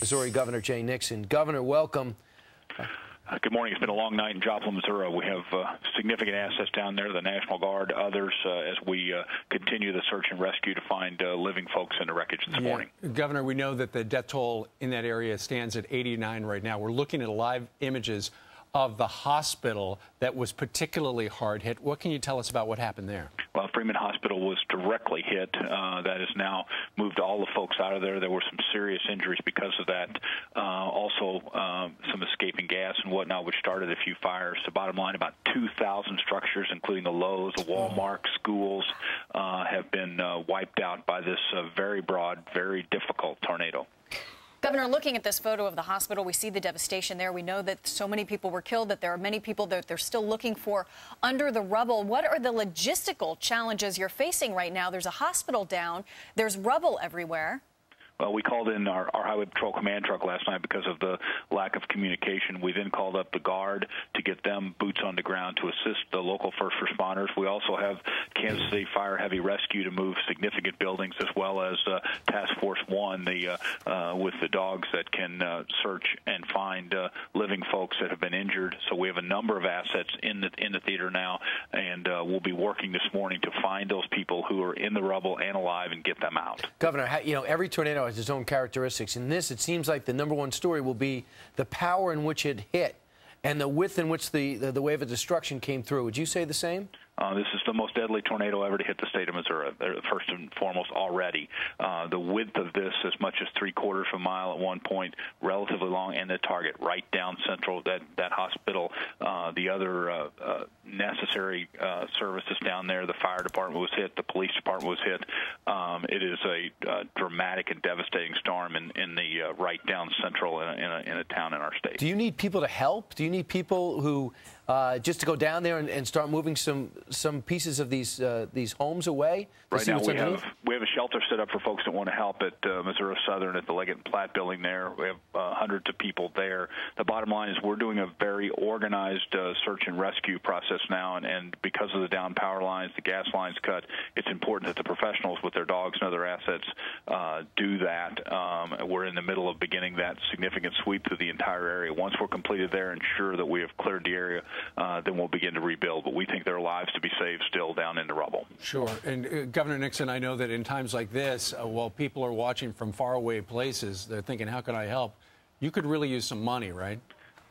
Missouri Governor Jay Nixon. Governor, welcome. Uh, good morning. It's been a long night in Joplin, Missouri. We have uh, significant assets down there, the National Guard, others, uh, as we uh, continue the search and rescue to find uh, living folks in the wreckage this yeah. morning. Governor, we know that the death toll in that area stands at 89 right now. We're looking at live images of the hospital that was particularly hard hit. What can you tell us about what happened there? Well, Freeman Hospital was directly hit. Uh, that has now moved all the folks out of there. There were some serious injuries because of that. Uh, also, uh, some escaping gas and whatnot, which started a few fires. So, bottom line, about 2,000 structures, including the Lowe's, the Walmart, schools, uh, have been uh, wiped out by this uh, very broad, very difficult tornado. Governor, looking at this photo of the hospital, we see the devastation there. We know that so many people were killed, that there are many people that they're still looking for under the rubble. What are the logistical challenges you're facing right now? There's a hospital down, there's rubble everywhere. Well, we called in our, our highway patrol command truck last night because of the lack of communication. We then called up the guard to get them boots on the ground to assist the local first responders. We also have Kansas City Fire Heavy Rescue to move significant buildings, as well as uh, Task Force One, the uh, uh, with the dogs that can uh, search and find uh, living folks that have been injured. So we have a number of assets in the in the theater now, and uh, we'll be working this morning to find those people who are in the rubble and alive and get them out. Governor, you know every tornado has its own characteristics. In this, it seems like the number one story will be the power in which it hit and the width in which the, the, the wave of destruction came through. Would you say the same? Uh, this is the most deadly tornado ever to hit the state of Missouri, uh, first and foremost already. Uh, the width of this, as much as three quarters of a mile at one point, relatively long, and the target right down central, that, that hospital, uh, the other uh, uh, necessary uh, services down there, the fire department was hit, the police department was hit. Um, it is a uh, dramatic and devastating storm in, in the uh, right down central in a, in, a, in a town in our state. Do you need people to help? Do you need people who uh, just to go down there and, and, start moving some some pieces of these uh, these homes away? Right now, we have we have a shelter set up for folks that want to help at uh, Missouri Southern at the Leggett and Platt building. There, we have uh, hundreds of people there. The bottom line is we're doing a very organized uh, search and rescue process now, and, and because of the down power lines, the gas lines cut, it's important that the professionals with their dogs and other assets uh, do that. Um, we're in the middle of beginning that significant sweep through the entire area. Once we're completed there, ensure that we have cleared the area uh, then we'll begin to rebuild. But we think there are lives to be saved still down in the rubble. Sure. And uh, Governor Nixon, I know that in times like this, uh, while people are watching from faraway places, they're thinking, how can I help? You could really use some money, right?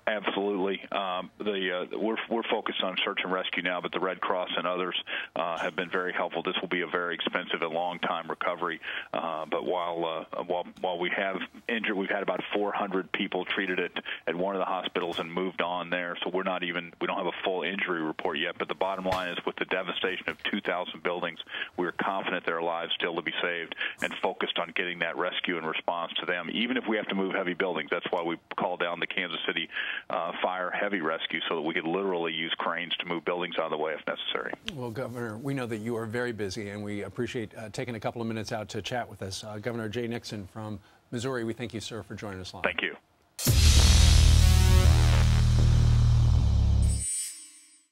Absolutely. Um, the uh, we're we're focused on search and rescue now, but the Red Cross and others uh, have been very helpful. This will be a very expensive and long time recovery. Uh, but while uh, while while we have injured, we've had about 400 people treated at at one of the hospitals and moved on there. So we're not even we don't have a full injury report yet. But the bottom line is, with the devastation of 2,000 buildings, we're confident there are lives still to be saved, and focused on getting that rescue and response to them. Even if we have to move heavy buildings, that's why we call down the Kansas City uh, fire heavy rescue so that we could literally use cranes to move buildings out of the way if necessary. Well, Governor, we know that you are very busy, and we appreciate uh, taking a couple of minutes out to chat with us. Uh, Governor Jay Nixon from Missouri, we thank you, sir, for joining us live. Thank you.